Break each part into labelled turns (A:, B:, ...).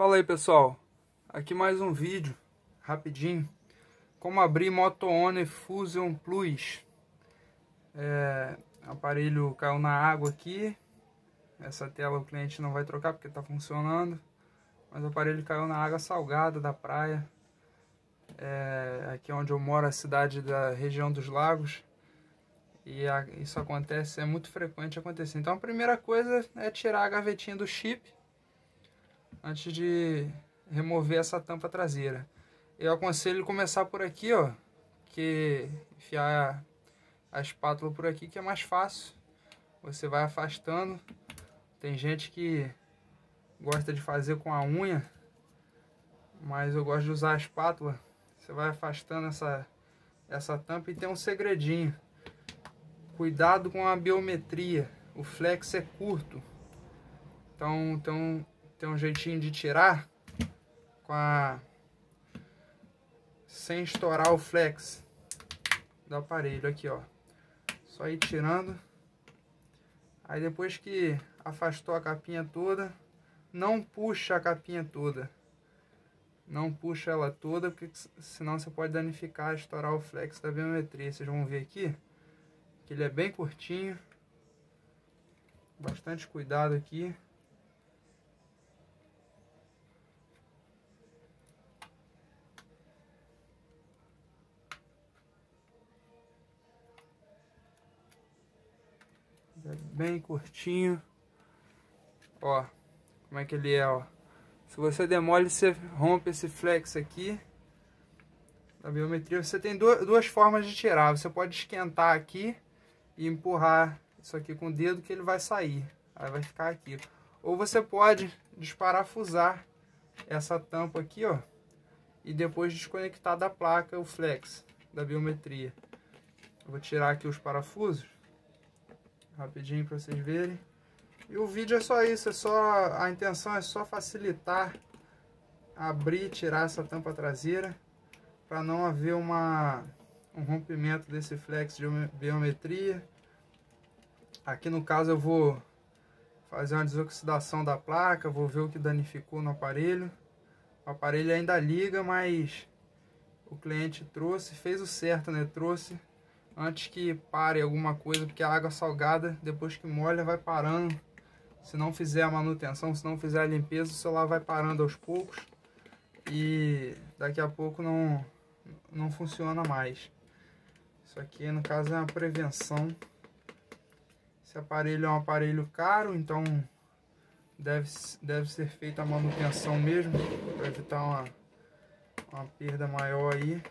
A: Fala aí pessoal, aqui mais um vídeo, rapidinho, como abrir Moto One Fusion Plus. É, aparelho caiu na água aqui, essa tela o cliente não vai trocar porque está funcionando, mas o aparelho caiu na água salgada da praia, é, aqui onde eu moro, a cidade da região dos lagos, e a, isso acontece, é muito frequente acontecer. Então a primeira coisa é tirar a gavetinha do chip, antes de remover essa tampa traseira. Eu aconselho começar por aqui, ó, que enfiar a espátula por aqui que é mais fácil. Você vai afastando. Tem gente que gosta de fazer com a unha, mas eu gosto de usar a espátula. Você vai afastando essa essa tampa e tem um segredinho. Cuidado com a biometria. O flex é curto. Então, então tem um jeitinho de tirar com a sem estourar o flex do aparelho aqui, ó. Só ir tirando. Aí depois que afastou a capinha toda, não puxa a capinha toda. Não puxa ela toda, porque senão você pode danificar, estourar o flex da biometria. Vocês vão ver aqui que ele é bem curtinho. Bastante cuidado aqui. É bem curtinho. Ó, como é que ele é, ó. Se você demole, você rompe esse flex aqui. Da biometria, você tem duas, duas formas de tirar. Você pode esquentar aqui e empurrar isso aqui com o dedo que ele vai sair. Aí vai ficar aqui. Ou você pode desparafusar essa tampa aqui, ó. E depois desconectar da placa o flex da biometria. Eu vou tirar aqui os parafusos rapidinho para vocês verem. E o vídeo é só isso, é só a intenção é só facilitar abrir e tirar essa tampa traseira para não haver uma um rompimento desse flex de biometria. Aqui no caso eu vou fazer uma desoxidação da placa, vou ver o que danificou no aparelho. O aparelho ainda liga, mas o cliente trouxe, fez o certo, né? Trouxe antes que pare alguma coisa, porque a água salgada, depois que molha, vai parando. Se não fizer a manutenção, se não fizer a limpeza, o celular vai parando aos poucos e daqui a pouco não, não funciona mais. Isso aqui, no caso, é uma prevenção. Esse aparelho é um aparelho caro, então deve, deve ser feita a manutenção mesmo, para evitar uma, uma perda maior aí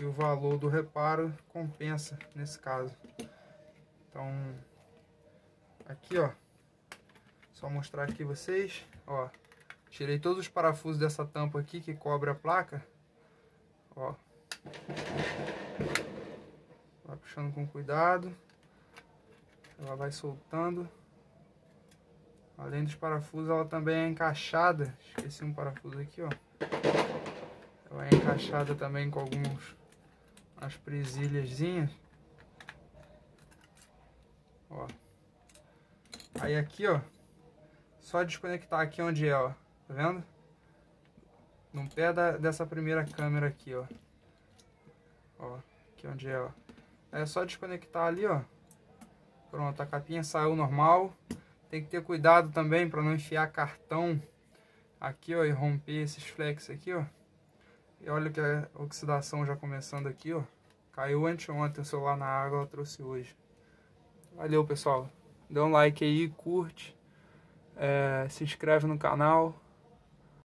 A: e o valor do reparo compensa nesse caso. Então, aqui ó, só mostrar aqui vocês, ó, tirei todos os parafusos dessa tampa aqui que cobre a placa, ó, vai puxando com cuidado, ela vai soltando, além dos parafusos ela também é encaixada, esqueci um parafuso aqui ó, ela é encaixada também com alguns as presilhazinhas. Ó. Aí aqui, ó, só desconectar aqui onde é, ó, tá vendo? No pé da, dessa primeira câmera aqui, ó. Ó, aqui onde é, ó. É só desconectar ali, ó. Pronto, a capinha saiu normal. Tem que ter cuidado também para não enfiar cartão aqui, ó, e romper esses flex aqui, ó. E olha que a oxidação já começando aqui, ó. Caiu anteontem o celular na água, eu trouxe hoje. Valeu, pessoal. Dê um like aí, curte. É, se inscreve no canal.